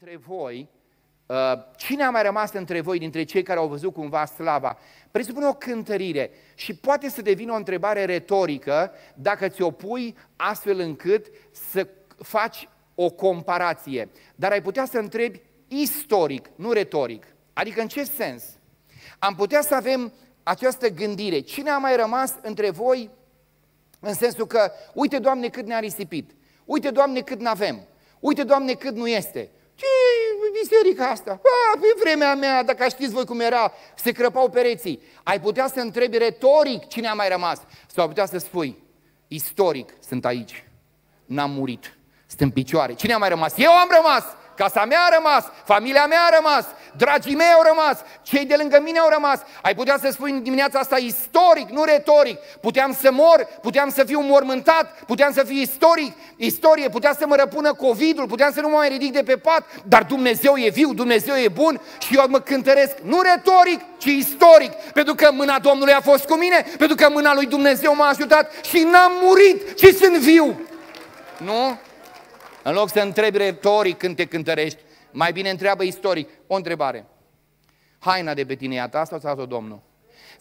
între voi, uh, cine a mai rămas între voi dintre cei care au văzut cumva slava? Presupune o cântărire și poate să devină o întrebare retorică dacă ți-o pui astfel încât să faci o comparație. Dar ai putea să întrebi istoric, nu retoric. Adică în ce sens? Am putea să avem această gândire. Cine a mai rămas între voi în sensul că, uite, Doamne, cât ne-a risipit. Uite, Doamne, cât n-avem. Uite, Doamne, cât nu este. Ce biserica asta? A, pe vremea mea, dacă știți voi cum era, se crăpau pereții. Ai putea să întrebi retoric cine a mai rămas. Sau ai putea să spui, istoric, sunt aici. N-am murit. Sunt în picioare. Cine a mai rămas? Eu am rămas! Casa mea a rămas, familia mea a rămas, dragii mei au rămas, cei de lângă mine au rămas. Ai putea să spui în dimineața asta istoric, nu retoric. Puteam să mor, puteam să fiu mormântat, puteam să fiu istoric, istorie, putea să mă răpună COVID-ul, puteam să nu mă mai ridic de pe pat, dar Dumnezeu e viu, Dumnezeu e bun și eu mă cântăresc, nu retoric, ci istoric, pentru că mâna Domnului a fost cu mine, pentru că mâna lui Dumnezeu m-a ajutat și n-am murit, ci sunt viu. Nu? În loc să întrebi retoric când te cântărești, mai bine întreabă istoric. O întrebare. Haina de pe tine e a ta sau ți-a o Domnul?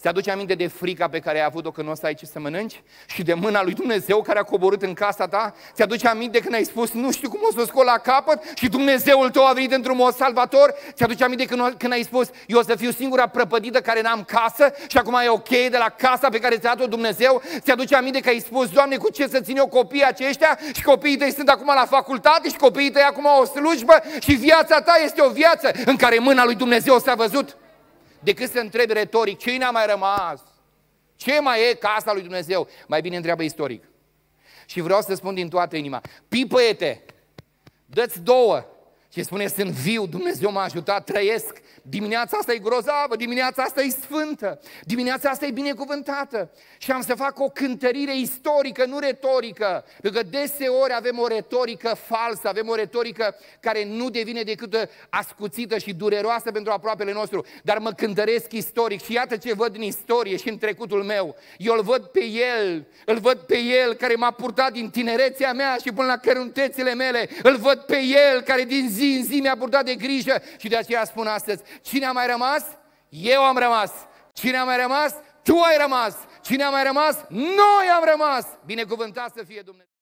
Se aduce aminte de frica pe care ai avut-o când nu o să ai ce să mănânci? Și de mâna lui Dumnezeu care a coborât în casa ta? Se aduce aminte când ai spus, nu știu cum o să o scol la capăt și Dumnezeul tău a venit într-un mod salvator? Se aduce aminte când, când ai spus, eu o să fiu singura prăpădită care n-am casă și acum e ok de la casa pe care ți-a dat-o Dumnezeu? Se aduce aminte că ai spus, Doamne, cu ce să țin eu copiii aceștia? Și copiii tăi sunt acum la facultate și copiii tăi acum o slujbă și viața ta este o viață în care mâna lui Dumnezeu s-a văzut? Decât să întrebi retoric cine a mai rămas, ce mai e casa lui Dumnezeu, mai bine întreabă istoric. Și vreau să spun din toată inima, pipăiete, dă-ți două. Și spune, sunt viu, Dumnezeu m-a ajutat, trăiesc, Dimineața asta e grozavă, dimineața asta e sfântă, dimineața asta e binecuvântată. Și am să fac o cântărire istorică, nu retorică. Pentru că deseori avem o retorică falsă, avem o retorică care nu devine decât ascuțită și dureroasă pentru aproapele nostru. Dar mă cântăresc istoric și iată ce văd în istorie și în trecutul meu. Eu îl văd pe el, îl văd pe el care m-a purtat din tinerețea mea și până la căruntețile mele. Îl văd pe el care din zi în zi mi-a purtat de grijă și de aceea spun astăzi, Cine a mai rămas? Eu am rămas. Cine a mai rămas? Tu ai rămas. Cine a mai rămas? Noi am rămas. Binecuvântat să fie Dumnezeu.